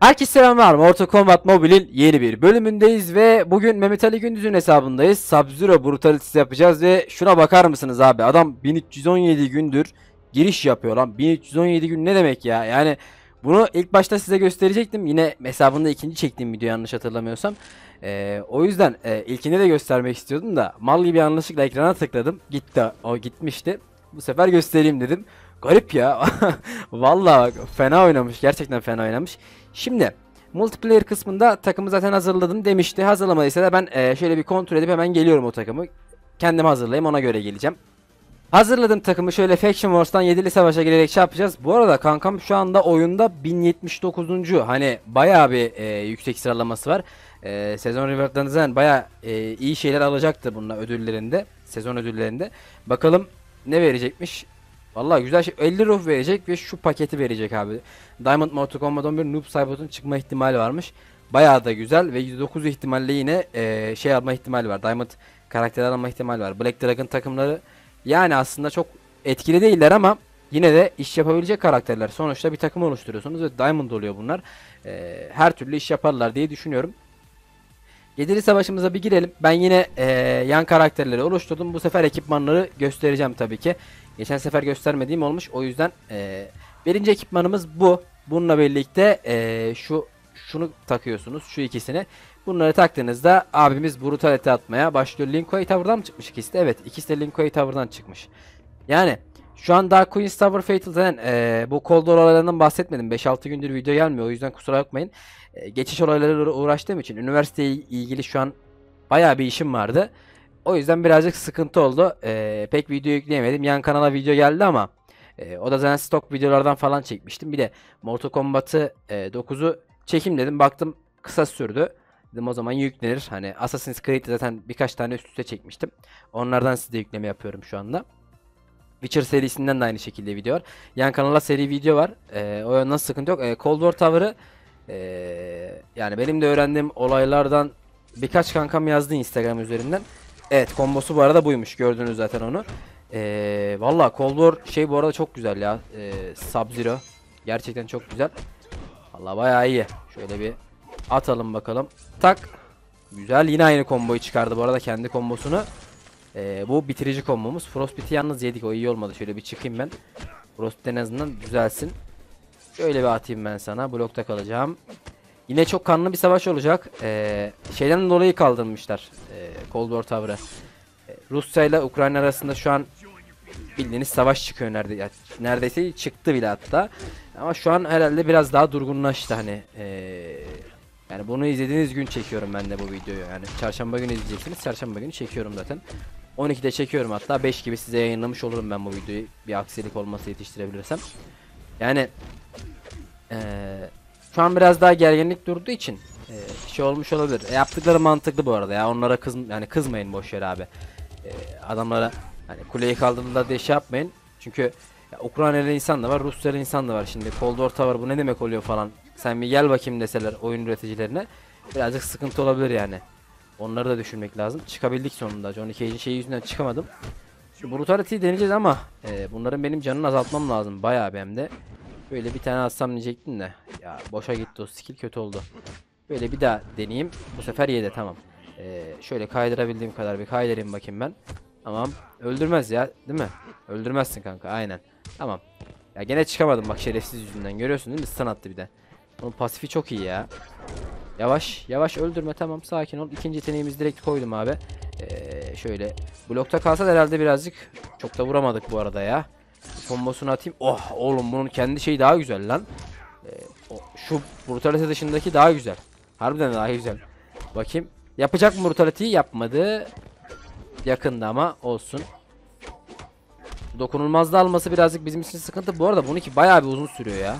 Herkese selamlar. Mortal Kombat Mobile'in yeni bir bölümündeyiz ve bugün Mehmet Ali Gündüz'ün hesabındayız. Sub-Zero Brutality'si yapacağız ve şuna bakar mısınız abi? Adam 1317 gündür giriş yapıyor lan. 1317 gün ne demek ya? Yani bunu ilk başta size gösterecektim. Yine hesabında ikinci çektiğim video yanlış hatırlamıyorsam. Ee, o yüzden e, ilkini de göstermek istiyordum da mal gibi yanlışlıkla ekrana tıkladım. Gitti. O gitmişti. Bu sefer göstereyim dedim. Garip ya. Vallahi bak, fena oynamış. Gerçekten fena oynamış. Şimdi multiplayer kısmında takımı zaten hazırladım demişti. Hazırlamadıysa da ben e, şöyle bir kontrol edip hemen geliyorum o takımı. Kendim hazırlayayım ona göre geleceğim. Hazırladım takımı şöyle Faction Wars'tan 7'li savaşa girerek şey yapacağız. Bu arada kankam şu anda oyunda 1079. Hani bayağı bir e, yüksek sıralaması var. E, sezon zaten bayağı e, iyi şeyler alacaktı bununla ödüllerinde. Sezon ödüllerinde. Bakalım ne verecekmiş. Vallahi güzel şey 50 ruh verecek ve şu paketi verecek abi. Diamond Mortal Kombat 11 Noob Saibot'un çıkma ihtimali varmış. Bayağı da güzel ve %9 ihtimalle yine e, şey alma ihtimali var. Diamond karakter alma ihtimali var. Black Dragon takımları yani aslında çok etkili değiller ama yine de iş yapabilecek karakterler. Sonuçta bir takım oluşturuyorsunuz ve Diamond oluyor bunlar. E, her türlü iş yaparlar diye düşünüyorum. Yedili savaşımıza bir girelim. Ben yine e, yan karakterleri oluşturdum. Bu sefer ekipmanları göstereceğim tabii ki. Geçen sefer göstermediğim olmuş. O yüzden e, birinci ekipmanımız bu. Bununla birlikte e, şu şunu takıyorsunuz. Şu ikisini. Bunları taktığınızda abimiz brutalite atmaya başlıyor. Linko'ya tavırdan mı çıkmış ikisi de? Evet. ikisi de Linko'ya tavırdan çıkmış. Yani şu an daha Queen's Tower Fatal zaten e, bu Cold War olaylarından bahsetmedim. 5-6 gündür video gelmiyor. O yüzden kusura bakmayın. E, geçiş olaylarıyla uğraştığım için üniversiteye ilgili şu an bayağı bir işim vardı. O yüzden birazcık sıkıntı oldu. Ee, pek video yükleyemedim. Yan kanala video geldi ama e, o da zaten stok videolardan falan çekmiştim. Bir de Mortal Kombat'ı e, 9'u çekim dedim. Baktım kısa sürdü. Dedim o zaman yüklenir. Hani Assassin's Creed'de zaten birkaç tane üst üste çekmiştim. Onlardan size yükleme yapıyorum şu anda. Witcher serisinden de aynı şekilde video var. Yan kanala seri video var. Ee, o yönden sıkıntı yok. Ee, Cold War Tower'ı ee, yani benim de öğrendiğim olaylardan birkaç kankam yazdı Instagram üzerinden. Evet kombosu bu arada buymuş. Gördünüz zaten onu. Ee, Valla Cold War şey bu arada çok güzel ya. Ee, Sub-Zero. Gerçekten çok güzel. Valla bayağı iyi. Şöyle bir atalım bakalım. Tak. Güzel. Yine aynı komboyu çıkardı bu arada kendi kombosunu. Ee, bu bitirici kombomuz. Frostbite'i yalnız yedik. O iyi olmadı. Şöyle bir çıkayım ben. Frostbite en azından düzelsin. Şöyle bir atayım ben sana. Blokta kalacağım. Yine çok kanlı bir savaş olacak. Ee, şeyden dolayı kaldırmışlar. Ee, Cold War Tower'ı. Ee, Rusya ile Ukrayna arasında şu an bildiğiniz savaş çıkıyor nerede neredeyse çıktı bile hatta. Ama şu an herhalde biraz daha durgunlaştı hani. Ee, yani bunu izlediğiniz gün çekiyorum ben de bu videoyu. Yani çarşamba günü izleyeceksiniz. Çarşamba günü çekiyorum zaten. 12'de çekiyorum hatta 5 gibi size yayınlamış olurum ben bu videoyu. Bir aksilik olması yetiştirebilirsem. Yani eee şu an biraz daha gerginlik durduğu için e, şey olmuş olabilir. E, yaptıkları mantıklı bu arada ya. Onlara kız yani kızmayın boş yer abi. E, adamlara hani kuleyi kaldırdığında diye şey yapmayın. Çünkü ya, Ukraynalı insan da var, Rusyalı insan da var. Şimdi Cold War var bu ne demek oluyor falan. Sen bir gel bakayım deseler oyun üreticilerine birazcık sıkıntı olabilir yani. Onları da düşünmek lazım. Çıkabildik sonunda. Johnny Cage'in şeyi yüzünden çıkamadım. Şu Brutality'yi deneyeceğiz ama e, bunların benim canını azaltmam lazım. Bayağı bir hem de. Böyle bir tane atsam diyecektim de. Ya boşa gitti o skill kötü oldu. Böyle bir daha deneyeyim. Bu sefer yedi tamam. Ee, şöyle kaydırabildiğim kadar bir kaydırayım bakayım ben. Tamam. Öldürmez ya değil mi? Öldürmezsin kanka aynen. Tamam. Ya gene çıkamadım bak şerefsiz yüzünden. Görüyorsun değil mi? Stun attı bir de. Onun pasifi çok iyi ya. Yavaş yavaş öldürme tamam sakin ol. İkinci yeteneğimizi direkt koydum abi. Ee, şöyle blokta kalsa herhalde birazcık çok da vuramadık bu arada ya. Kombosunu atayım. Oh oğlum bunun kendi şeyi daha güzel lan. Ee, şu brutalite dışındaki daha güzel. Harbiden daha güzel. Bakayım. Yapacak mı brutality'yi? Yapmadı. Yakında ama olsun. Dokunulmazda alması birazcık bizim için sıkıntı. Bu arada bununki bayağı bir uzun sürüyor ya.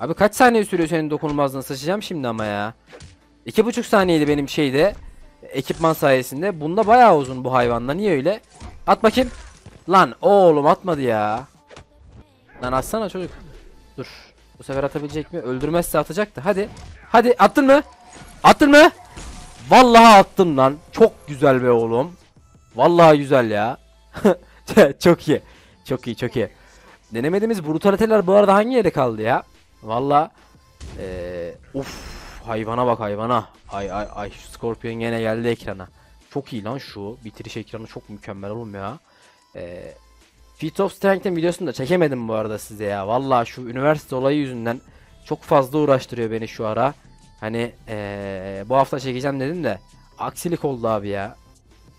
Abi kaç saniye sürüyor senin dokunulmazlığını sıçacağım şimdi ama ya. İki buçuk saniyeydi benim şeyde. Ekipman sayesinde. Bunda bayağı uzun bu hayvanla. Niye öyle? At bakayım. Lan oğlum atmadı ya. Lan atsana çocuk. Dur. Bu sefer atabilecek mi? Öldürmezse atacaktı. Hadi. Hadi attın mı? Attın mı? Vallahi attın lan. Çok güzel be oğlum. Vallahi güzel ya. çok iyi. Çok iyi çok iyi. Denemediğimiz brutaliteler bu arada hangi yere kaldı ya? Vallahi Ee, uf hayvana bak hayvana. Ay ay ay şu Scorpion gene geldi ekrana. Çok iyi lan şu. Bitiriş ekranı çok mükemmel oğlum ya. Ee, Feat of Strength'in videosunu da çekemedim bu arada size ya. Vallahi şu üniversite olayı yüzünden çok fazla uğraştırıyor beni şu ara. Hani ee, bu hafta çekeceğim dedim de aksilik oldu abi ya.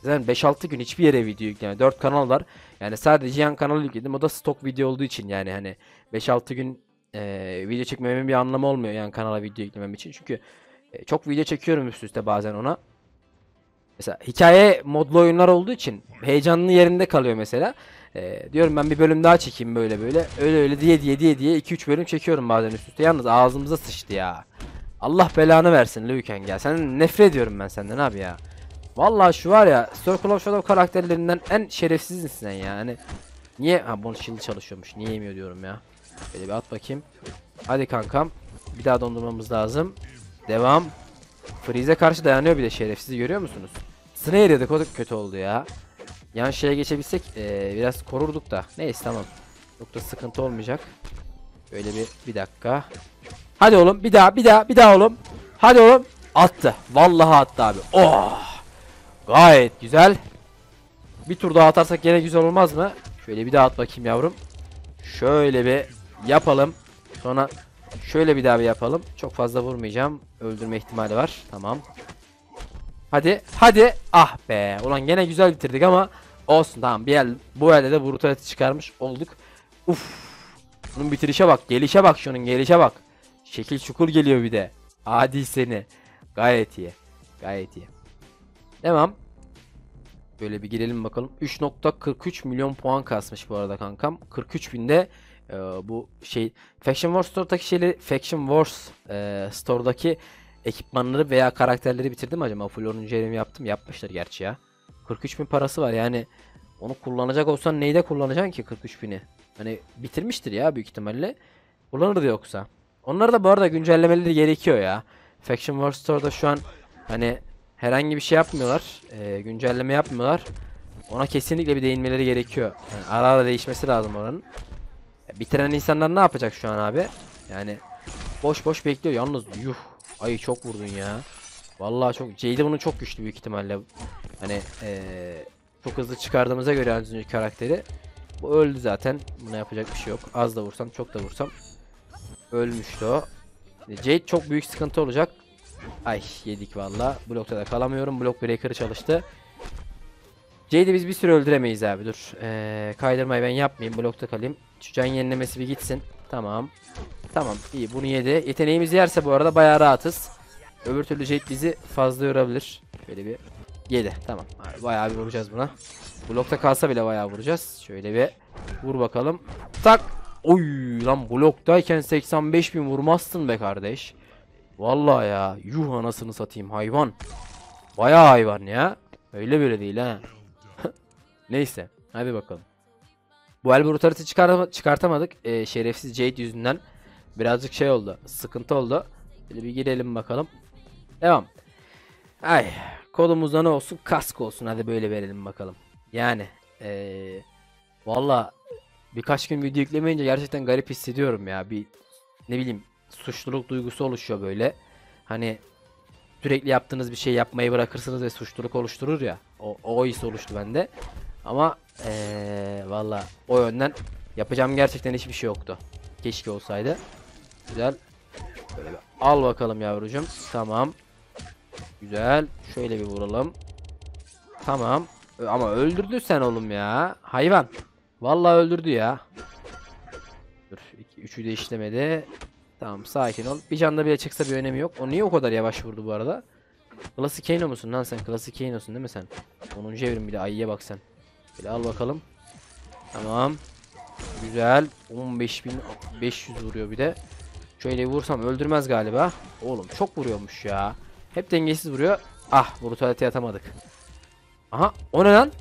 Zaten 5-6 gün hiçbir yere video yükleme. 4 kanal var. Yani sadece yan kanalı yükledim. O da stok video olduğu için yani hani 5-6 gün eee, video çekmemin bir anlamı olmuyor yan kanala video yüklemem için. Çünkü e, çok video çekiyorum üst üste bazen ona. Mesela hikaye modlu oyunlar olduğu için heyecanlı yerinde kalıyor mesela. Eee, diyorum ben bir bölüm daha çekeyim böyle böyle. Öyle öyle diye diye diye diye 2-3 bölüm çekiyorum bazen üst üste. Yalnız ağzımıza sıçtı ya. Allah belanı versin Lüken gel. Senden nefret ediyorum ben senden abi ya. Vallahi şu var ya Circle of Shadow karakterlerinden en şerefsizsin sen ya. Hani niye ha bunun shield çalışıyormuş. Niye yemiyor diyorum ya. Böyle bir at bakayım. Hadi kankam. Bir daha dondurmamız lazım. Devam. Freeze'e karşı dayanıyor bir de şerefsizi görüyor musunuz? Snare da kötü oldu ya. Yan şeye geçebilsek eee, biraz korurduk da. Neyse tamam. Çok da sıkıntı olmayacak. Böyle bir bir dakika. Hadi oğlum bir daha bir daha bir daha oğlum. Hadi oğlum. Attı. Vallahi attı abi. Oh. Gayet güzel. Bir tur daha atarsak gene güzel olmaz mı? Şöyle bir daha at bakayım yavrum. Şöyle bir yapalım. Sonra şöyle bir daha bir yapalım. Çok fazla vurmayacağım. Öldürme ihtimali var. Tamam. Hadi. Hadi. Ah be. Ulan gene güzel bitirdik ama olsun tamam. Bir el, bu elde de brutality çıkarmış olduk. Uf. Bunun bitirişe bak. Gelişe bak şunun gelişe bak. Şekil çukur geliyor bir de. Adi seni. Gayet iyi. Gayet iyi. Devam. Böyle bir girelim bakalım. 3.43 milyon puan kasmış bu arada kankam. 43 binde e, bu şey Faction Wars Store'daki şeyleri Faction Wars e, Store'daki ekipmanları veya karakterleri bitirdim acaba? Full 10. elimi yaptım. Yapmışlar gerçi ya. 43 bin parası var yani. Onu kullanacak olsan neyde kullanacaksın ki 43 bini? Hani bitirmiştir ya büyük ihtimalle. Kullanırdı yoksa. Onları da bu arada güncellemeleri gerekiyor ya. Faction Wars Store'da şu an hani herhangi bir şey yapmıyorlar. Ee, güncelleme yapmıyorlar. Ona kesinlikle bir değinmeleri gerekiyor. Yani ara ara değişmesi lazım oranın. Ya Bitiren insanlar ne yapacak şu an abi? Yani boş boş bekliyor. Yalnız yuh. Ay çok vurdun ya. Vallahi çok. Jade bunun çok güçlü büyük ihtimalle. Hani ee, çok hızlı çıkardığımıza göre az önceki karakteri. Bu öldü zaten. Buna yapacak bir şey yok. Az da vursam çok da vursam. Ölmüştü o. Jade çok büyük sıkıntı olacak. Ay yedik valla. Blokta da kalamıyorum. Blok breaker'ı çalıştı. Jade'i biz bir süre öldüremeyiz abi dur. Ee, kaydırmayı ben yapmayayım. Blokta kalayım. Şu can yenilemesi bir gitsin. Tamam. Tamam iyi bunu yedi. Yeteneğimizi yerse bu arada bayağı rahatız. Öbür türlü Jade bizi fazla yorabilir. Şöyle bir yedi. Tamam. Bayağı bir vuracağız buna. Blokta kalsa bile bayağı vuracağız. Şöyle bir vur bakalım. Tak. Oy lan bloktayken 85 bin vurmazsın be kardeş. Vallahi ya. Yuh anasını satayım hayvan. Bayağı hayvan ya. Öyle böyle değil ha. Neyse. Hadi bakalım. Bu el brutality çıkar çıkartamadık. Ee, şerefsiz Jade yüzünden. Birazcık şey oldu. Sıkıntı oldu. Böyle bir girelim bakalım. Devam. Ay. Kodumuzda ne olsun? Kask olsun. Hadi böyle verelim bakalım. Yani. Ee, Valla birkaç gün video yüklemeyince gerçekten garip hissediyorum ya. Bir ne bileyim suçluluk duygusu oluşuyor böyle. Hani sürekli yaptığınız bir şey yapmayı bırakırsınız ve suçluluk oluşturur ya. O, o his oluştu bende. Ama ee, valla o yönden yapacağım gerçekten hiçbir şey yoktu. Keşke olsaydı. Güzel. Böyle bir al bakalım yavrucuğum. Tamam. Güzel. Şöyle bir vuralım. Tamam. Ama öldürdü sen oğlum ya. Hayvan. Vallahi öldürdü ya. Dur. iki- Üçü de işlemedi. Tamam sakin ol. Bir canda bile çıksa bir önemi yok. O niye o kadar yavaş vurdu bu arada? Klasik Kano musun lan sen? Klasik Kano'sun değil mi sen? 10. evrim bir de ayıya bak sen. Bir al bakalım. Tamam. Güzel. 15.500 vuruyor bir de. Şöyle vursam öldürmez galiba. Oğlum çok vuruyormuş ya. Hep dengesiz vuruyor. Ah brutality atamadık. Aha o ne lan?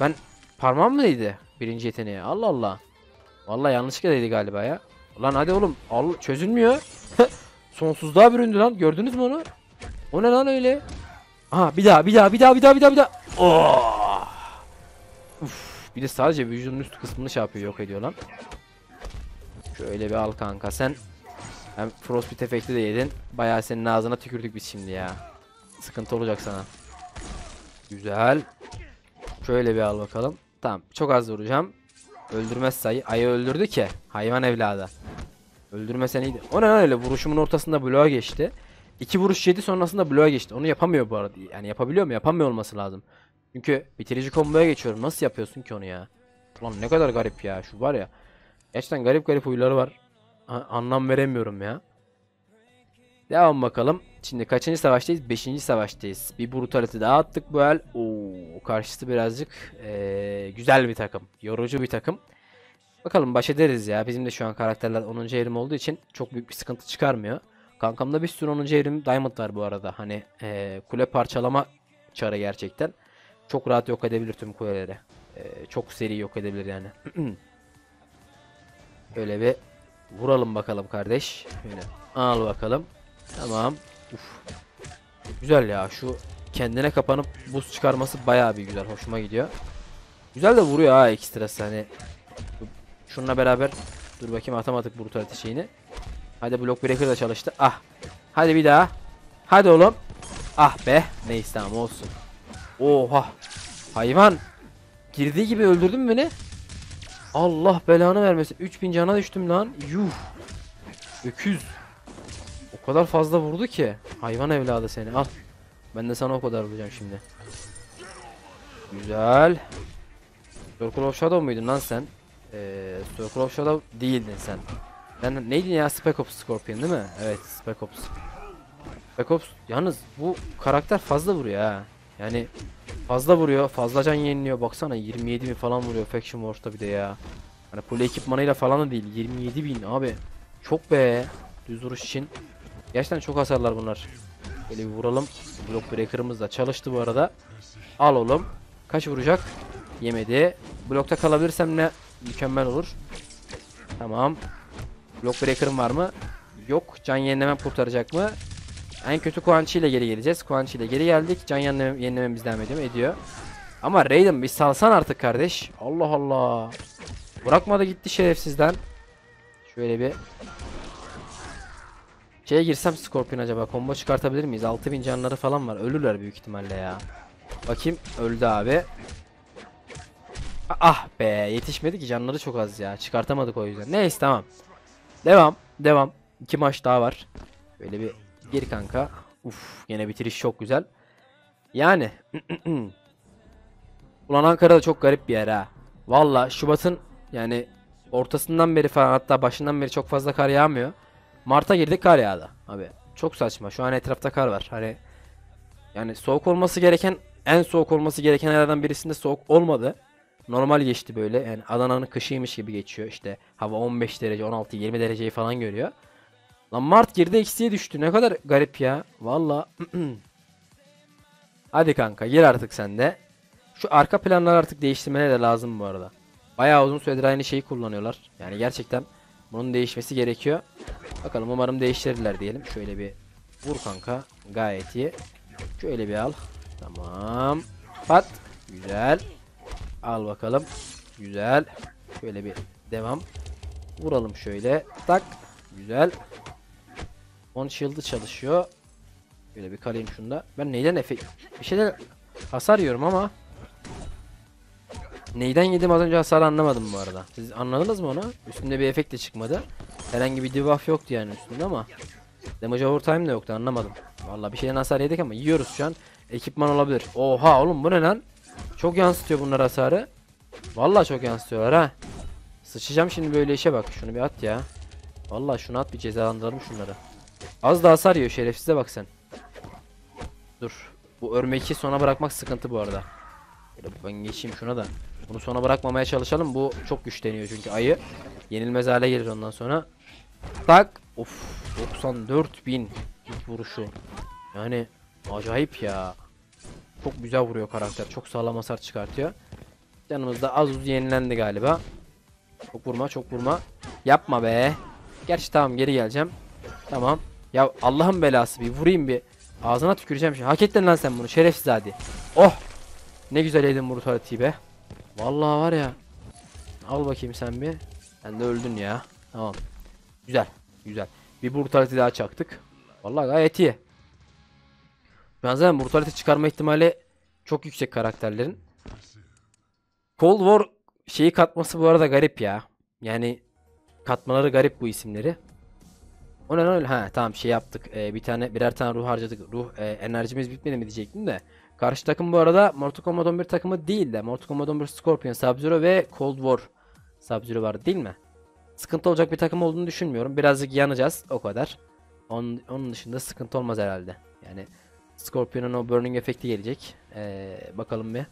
Ben parmağım mı değdi? Birinci yeteneğe. Allah Allah. Vallahi yanlışlıkla değdi galiba ya. Lan hadi oğlum. Al çözülmüyor. Sonsuzluğa büründü lan. Gördünüz mü onu? O ne lan öyle? Aha bir daha bir daha bir daha bir daha bir daha bir daha. Oh! Uf, bir de sadece vücudun üst kısmını şey yapıyor yok ediyor lan. Şöyle bir al kanka sen. Hem Frostbite efekti de yedin. Bayağı senin ağzına tükürdük biz şimdi ya. Sıkıntı olacak sana. Güzel. Şöyle bir al bakalım. Tamam çok az vuracağım. Öldürmez sayı. Ayı öldürdü ki. Hayvan evladı. Öldürmesen iyiydi. O ne lan öyle vuruşumun ortasında bloğa geçti. İki vuruş yedi sonrasında bloğa geçti. Onu yapamıyor bu arada. Yani yapabiliyor mu? Yapamıyor olması lazım. Çünkü bitirici komboya geçiyorum. Nasıl yapıyorsun ki onu ya? Ulan ne kadar garip ya. Şu var ya. Gerçekten garip garip huyları var. A- anlam veremiyorum ya. Devam bakalım. Şimdi kaçıncı savaştayız? Beşinci savaştayız. Bir brutality daha attık bu el. Oo, karşısı birazcık eee, güzel bir takım. Yorucu bir takım. Bakalım baş ederiz ya. Bizim de şu an karakterler 10. evrim olduğu için çok büyük bir sıkıntı çıkarmıyor. Kankamda bir sürü 10. evrim diamond var bu arada. Hani eee, kule parçalama çarı gerçekten. Çok rahat yok edebilir tüm kuleleri. Eee, çok seri yok edebilir yani. Öyle bir vuralım bakalım kardeş. Şöyle al bakalım. Tamam. Uf. Güzel ya şu kendine kapanıp buz çıkarması bayağı bir güzel. Hoşuma gidiyor. Güzel de vuruyor ha ekstrası hani. Şununla beraber dur bakayım atamadık brutality şeyini. Hadi block breaker da çalıştı. Ah. Hadi bir daha. Hadi oğlum. Ah be. Neyse tamam olsun. Oha. Hayvan. Girdiği gibi öldürdün beni? Allah belanı vermesin. 3000 cana düştüm lan. Yuh. Öküz. O kadar fazla vurdu ki. Hayvan evladı seni. Al. Ben de sana o kadar vuracağım şimdi. Güzel. Circle of Shadow muydun lan sen? Ee, Circle of Shadow değildin sen. Sen neydin ya? Spec Ops Scorpion değil mi? Evet Spec Ops. Spec Ops yalnız bu karakter fazla vuruyor ha. Yani fazla vuruyor, fazla can yeniliyor. Baksana 27 bin falan vuruyor Faction Wars'ta bir de ya. Hani full ekipmanıyla falan da değil. 27 bin abi. Çok be. Düz vuruş için. Gerçekten çok hasarlar bunlar. Böyle bir vuralım. Block breaker'ımız da çalıştı bu arada. Al oğlum. Kaç vuracak? Yemedi. Blokta kalabilirsem ne mükemmel olur. Tamam. Block breaker'ım var mı? Yok. Can yenilemem kurtaracak mı? En kötü Kuanchi ile geri geleceğiz. Kuanchi ile geri geldik. Can yenileme, yenilememiz devam ediyor, ediyor. Ama Raiden bir salsan artık kardeş. Allah Allah. Bırakmadı gitti şerefsizden. Şöyle bir Şeye girsem Scorpion acaba combo çıkartabilir miyiz? 6000 canları falan var. Ölürler büyük ihtimalle ya. Bakayım öldü abi. Ah be yetişmedi ki canları çok az ya. Çıkartamadık o yüzden. Neyse tamam. Devam. Devam. İki maç daha var. Böyle bir gir kanka. Uf yine bitiriş çok güzel. Yani Ulan Ankara da çok garip bir yer ha. Valla Şubat'ın yani ortasından beri falan hatta başından beri çok fazla kar yağmıyor. Mart'a girdik kar yağdı abi. Çok saçma. Şu an etrafta kar var. Hani yani soğuk olması gereken en soğuk olması gereken yerlerden birisinde soğuk olmadı. Normal geçti böyle. Yani Adana'nın kışıymış gibi geçiyor. İşte hava 15 derece, 16, 20 dereceyi falan görüyor. Lan Mart girdi eksiye düştü. Ne kadar garip ya. Valla. Hadi kanka gir artık sen de. Şu arka planlar artık değiştirmeleri de lazım bu arada. Bayağı uzun süredir aynı şeyi kullanıyorlar. Yani gerçekten bunun değişmesi gerekiyor. Bakalım umarım değiştirirler diyelim. Şöyle bir vur kanka. Gayet iyi. Şöyle bir al. Tamam. Pat. Güzel. Al bakalım. Güzel. Şöyle bir devam. Vuralım şöyle. Tak. Güzel. On shield'ı çalışıyor. Şöyle bir kalayım şunda. Ben neyden efekt... Bir şeyden hasar yiyorum ama. Neyden yedim az önce hasar anlamadım bu arada. Siz anladınız mı onu? Üstünde bir efekt de çıkmadı. Herhangi bir debuff yoktu yani üstünde ama. Damage overtime de yoktu anlamadım. Vallahi bir şeyden hasar yedik ama yiyoruz şu an. Ekipman olabilir. Oha oğlum bu ne lan? Çok yansıtıyor bunlar hasarı. Vallahi çok yansıtıyorlar ha. Sıçacağım şimdi böyle işe bak. Şunu bir at ya. Vallahi şunu at bir cezalandıralım şunları. Az da hasar yiyor şerefsize bak sen. Dur. Bu örmeği sona bırakmak sıkıntı bu arada. Ben geçeyim şuna da. Bunu sona bırakmamaya çalışalım. Bu çok güçleniyor çünkü ayı. Yenilmez hale gelir ondan sonra. Tak. Of. 94 bin ilk vuruşu. Yani acayip ya. Çok güzel vuruyor karakter. Çok sağlam hasar çıkartıyor. Yanımızda az uz yenilendi galiba. Çok vurma çok vurma. Yapma be. Gerçi tamam geri geleceğim. Tamam. Ya Allah'ın belası bir vurayım bir. Ağzına tüküreceğim şimdi. Hak ettin lan sen bunu şerefsiz hadi. Oh. Ne güzel yedin brutality'yi be. Vallahi var ya. Al bakayım sen bir. Sen de öldün ya. Tamam. Güzel. Güzel. Bir brutality daha çaktık. Vallahi gayet iyi. An zaten brutality çıkarma ihtimali çok yüksek karakterlerin. Cold War şeyi katması bu arada garip ya. Yani katmaları garip bu isimleri. O ne öyle? Ha tamam şey yaptık. Ee, bir tane birer tane ruh harcadık. Ruh e, enerjimiz bitmedi mi diyecektim de. Karşı takım bu arada Mortal Kombat 11 takımı değil de Mortal Kombat 11 Scorpion, Sub-Zero ve Cold War Sub-Zero vardı değil mi? Sıkıntı olacak bir takım olduğunu düşünmüyorum. Birazcık yanacağız o kadar. Onun, onun dışında sıkıntı olmaz herhalde. Yani Scorpion'un o burning efekti gelecek. Ee, bakalım bir.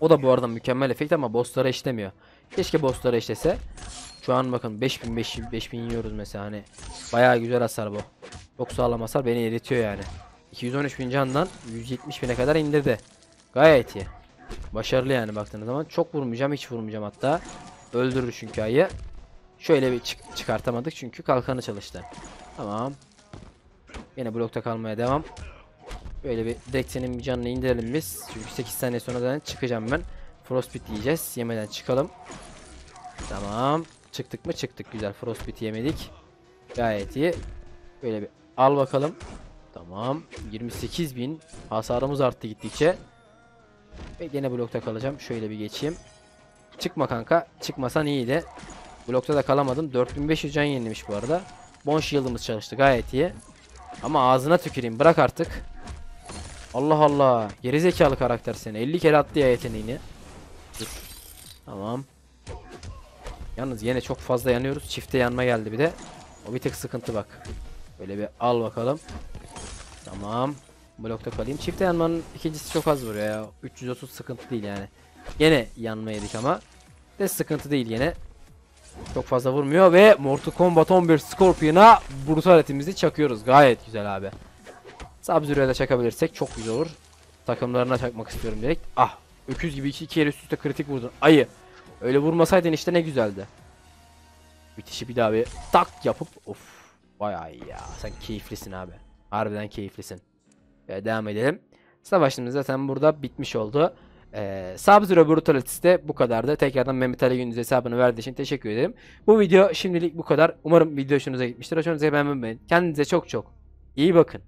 O da bu arada mükemmel efekt ama bosslara işlemiyor. Keşke bosslara işlese. Şu an bakın 5000 5000 5000 yiyoruz mesela hani. Bayağı güzel hasar bu. Çok sağlam hasar beni eritiyor yani. 213 bin candan 170 bine kadar indirdi. Gayet iyi. Başarılı yani baktığınız zaman. Çok vurmayacağım hiç vurmayacağım hatta. Öldürür çünkü ayı. Şöyle bir çık- çıkartamadık çünkü kalkanı çalıştı. Tamam. Yine blokta kalmaya devam. Böyle bir direkt bir canını indirelim biz. Çünkü 8 saniye sonra da çıkacağım ben. Frostbite yiyeceğiz. Yemeden çıkalım. Tamam. Çıktık mı? Çıktık. Güzel. Frostbite yemedik. Gayet iyi. Böyle bir al bakalım. Tamam. 28.000 hasarımız arttı gittikçe. Ve gene blokta kalacağım. Şöyle bir geçeyim. Çıkma kanka. Çıkmasan iyiydi. Blokta da kalamadım. 4500 can yenilemiş bu arada. Bon shield'ımız çalıştı. Gayet iyi. Ama ağzına tüküreyim. Bırak artık. Allah Allah. Gerizekalı karakter seni. 50 kere attı ya yeteneğini. Dur. Tamam. Yalnız yine çok fazla yanıyoruz. Çifte yanma geldi bir de. O bir tık sıkıntı bak. Böyle bir al bakalım. Tamam. Blokta kalayım. Çifte yanmanın ikincisi çok az vuruyor ya. 330 sıkıntı değil yani. Gene yanma yedik ama. De sıkıntı değil yine. Çok fazla vurmuyor ve Mortal Kombat 11 Scorpion'a brutalitimizi çakıyoruz. Gayet güzel abi. Sub-Zero'ya da çakabilirsek çok güzel olur. Takımlarına çakmak istiyorum direkt. Ah! Öküz gibi iki, iki kere üst üste kritik vurdun. Ayı! Öyle vurmasaydın işte ne güzeldi. Bitişi bir daha bir tak yapıp of bayağı iyi ya. Sen keyiflisin abi. Harbiden keyiflisin. Ve devam edelim. Savaşımız zaten burada bitmiş oldu. Ee, Sub-Zero Brutality'si de bu kadardı. Tekrardan Mehmet Ali Gündüz hesabını verdiği için teşekkür ederim. Bu video şimdilik bu kadar. Umarım video hoşunuza gitmiştir. Hoşunuza beğenmeyi. Kendinize çok çok iyi bakın.